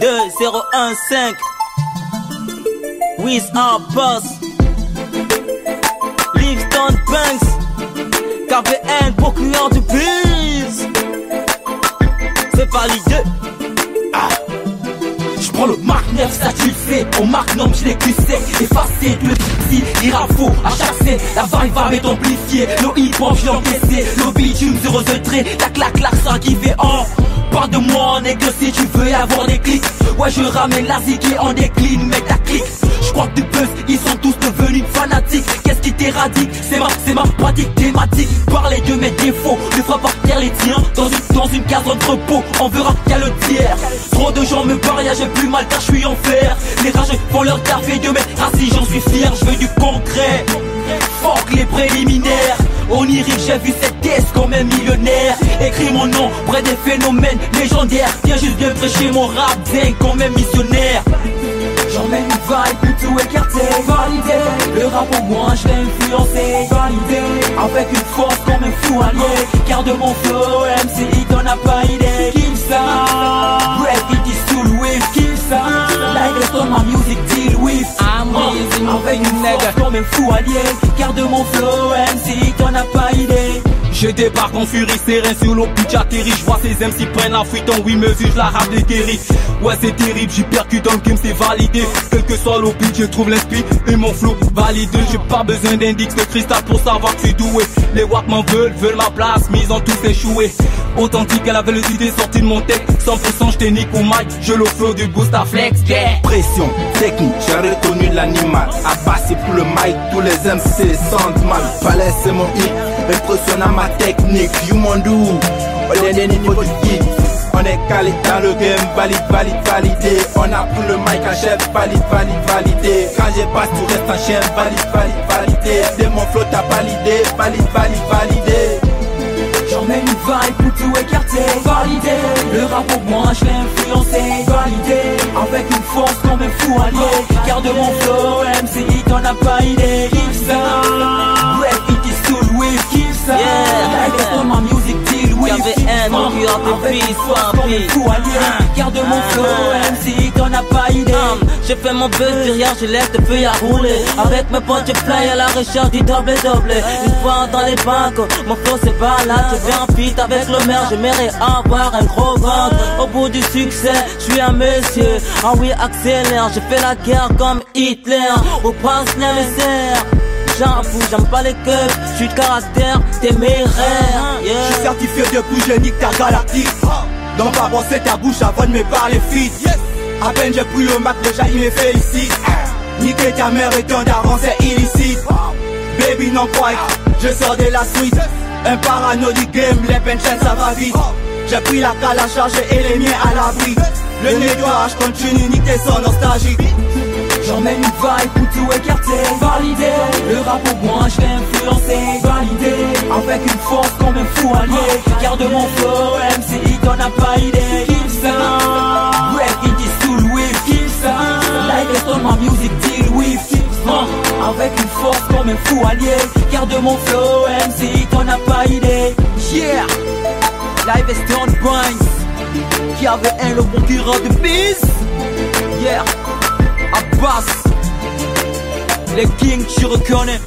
015 With our boss. Livingston Le Mark 9, ça tu le sais Au Mark 9, je l'ai sec Effacé, tout le petit, ira faux À scène, la vibe va m'être amplifiée Le hip-hop, je l'ai encaissé. Le bitume sur the trait La claque, ça qui fait en Parle de moi, que si tu veux avoir des clics. Ouais, je ramène la qui en décline, mais ta clique. Je crois que tu buzz, ils sont tous devenus fanatiques. Qu'est-ce qui t'éradique? C'est ma, c'est ma pratique thématique. Parler de mes défauts, ne fera par terre les tiens Dans une, dans une case d'entrepôt, on verra qu'à le tiers. Trop de gens me parlent, j'ai plus mal car je suis en fer. Les rageux font leur café de mes si j'en suis fier, je veux du concret. Fuck les préliminaires. Onirique, j'ai vu cette caisse comme un millionnaire. Écris mon nom près des phénomènes légendaires. Viens juste bien prêcher mon rap dingue comme un missionnaire. J'emmène une vibe pour tout écarter Validé. Le rap au moins je l'ai influencé. Validé. Avec une force comme un fou allié. Garde mon flow MCI Une force comme un fou allié Garde mon flow MCI t'en as pas idée je débarque en furie, serein sur l'eau, puis j'atterris. Je vois ces MC prennent la fuite en 8 mesures, je la rap guéris. Ouais, c'est terrible, j'y percute dans le game, c'est validé. Quel que soit l'opinion, je trouve l'esprit et mon flow validé. J'ai pas besoin d'indice de cristal pour savoir que je suis doué. Les WAP m'en veulent, veulent ma place, mise en tous échoué. Authentique à la vélocité sortie de mon tech 100% j't'ai nique au mic, je le flow du boost à flex, yeah. Pression, technique, j'ai reconnu l'animal. Abassé pour le mic, tous les MC sentent mal. Palais c'est mon hit, impressionnant ma technique. You do, on est des niveaux du on est calé dans le game, valide, valide, validé. On a pour le mic à chef, valide, valide, validé. Quand j'ai passe, tout reste en chien, valide, valide, validé. De mon flow t'as validé, valide, valide, validé. J'emmène une vibe pour tout écarter Validé. Le rap pour moi je l'ai influencé Validé. Avec une force comme un fou allié Garde mon flow MCI t'en as pas idée. Kill ça. Break it is cool with Kill ça. Yeah. Like on my music deal with un fou allié Garde mon flow MCI t'en as pas idée. J'ai fait mon buzz derrière, je laisse le feu à rouler. Avec mes potes je fly à la recherche du double double. Une fois dans les banques, mon flow c'est balade. Je fais un feat avec le maire, j'aimerais avoir un gros ventre. Au bout du succès, je suis un monsieur. Ah oui accélère, je fais la guerre comme Hitler. Au prince nécessaire J'en fous, j'aime pas les keufs, j'suis de caractère téméraire yeah. Je suis certifié de bouger, nique ta galactique Donc pas brosser ta bouche avant de me parler fit À peine j'ai pris le Mac, déjà il me félicite. Niquer ta mère et ton daron c'est illicite. Baby non quoi, je sors de la suite. Un parano du game, les pensions ça va vite. J'ai pris la cale à charger et les miens à l'abri. Le nettoyage continue, nique tes sons nostalgiques J'emmène une vibe pour tout écarter. Validé. Le rap au moi je l'ai influencé. Validé. Avec une force comme un fou allié. Garde mon flow MCI t'en as pas idée Kill ça Break it is cool with Kill ça. Like it on my music deal with Avec une force comme un fou allié. Garde mon flow MCI t'en as pas idée Yeah. Live est Stone Brains Qui avait un le bon tireur de bise. Yeah. Abbas Les kings tu reconnais